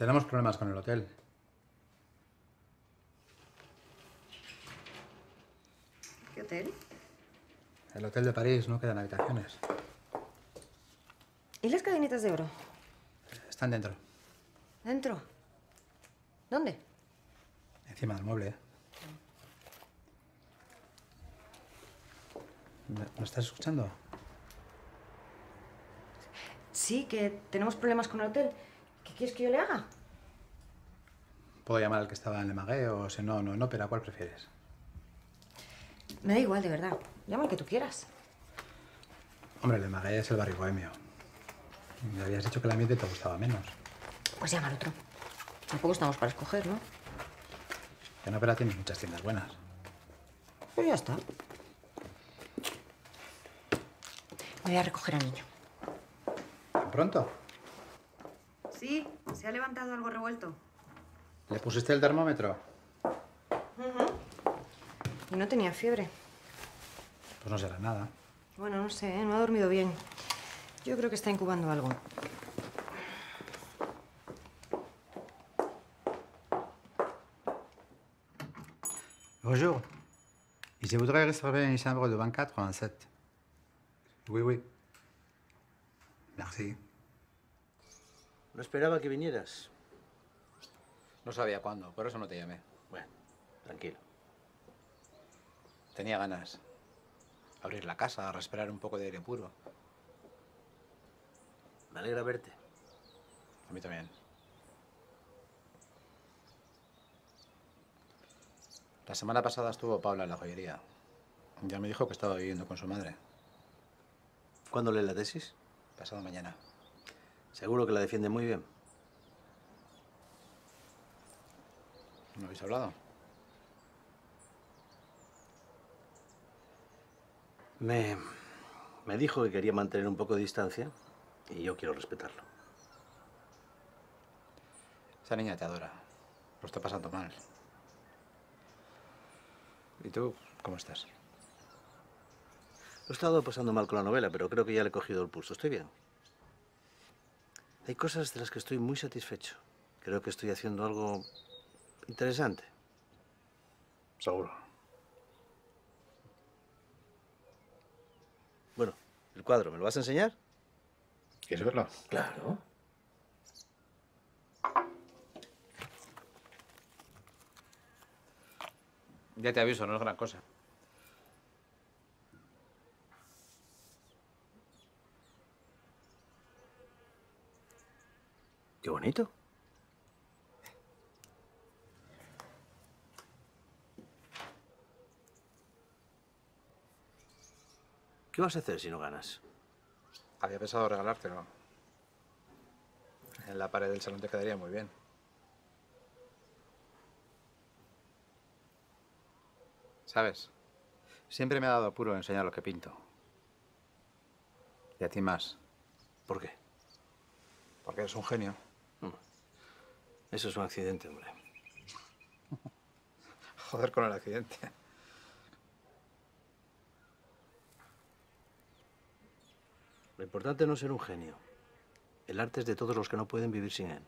Tenemos problemas con el hotel. ¿Qué hotel? El hotel de París no quedan habitaciones. ¿Y las cadenitas de oro? Están dentro, ¿Dentro? ¿Dónde? encima del mueble. ¿Me, me estás escuchando? Sí, que tenemos problemas con el hotel. ¿Qué quieres que yo le haga? Puedo llamar al que estaba en Le Marais o si no, no, no, pero ¿a cuál prefieres? Me da igual, de verdad. Llama al que tú quieras. Hombre, Le Marais es el barrio bohemio. Me habías dicho que el ambiente te gustaba menos. Pues llama al otro. Tampoco estamos para escoger, ¿no? En ópera tienes muchas tiendas buenas. Pues ya está. Voy a recoger al niño. ¿Tan pronto? Sí, se ha levantado algo revuelto. ¿Le pusiste el termómetro? Y no tenía fiebre. Pues no será nada. Bueno, no sé, ¿eh? no ha dormido bien. Yo creo que está incubando algo. Bonjour. Je voudrais réserver une chambre de 24 en 7. Oui, oui. Merci. No esperaba que vinieras. No sabía cuándo, por eso no te llamé. Bueno, tranquilo. Tenía ganas. Abrir la casa, respirar un poco de aire puro. Me alegra verte. A mí también. La semana pasada estuvo Paula en la joyería. Ya me dijo que estaba viviendo con su madre. ¿Cuándo lee la tesis? Pasado mañana. Seguro que la defiende muy bien. ¿No habéis hablado? Me, me dijo que quería mantener un poco de distancia y yo quiero respetarlo. Esa niña te adora. Lo está pasando mal. ¿Y tú cómo estás? Lo he estado pasando mal con la novela, pero creo que ya le he cogido el pulso. Estoy bien. Hay cosas de las que estoy muy satisfecho. Creo que estoy haciendo algo interesante. Seguro. Bueno, el cuadro, ¿me lo vas a enseñar? ¿Quieres verlo? Claro. Ya te aviso, no es gran cosa. Qué bonito. ¿Qué vas a hacer si no ganas? Había pensado regalártelo. En la pared del salón te quedaría muy bien. ¿Sabes? Siempre me ha dado apuro enseñar lo que pinto. Y a ti más. ¿Por qué? Porque eres un genio. Eso es un accidente, hombre. Joder con el accidente. Lo importante no es ser un genio. El arte es de todos los que no pueden vivir sin él.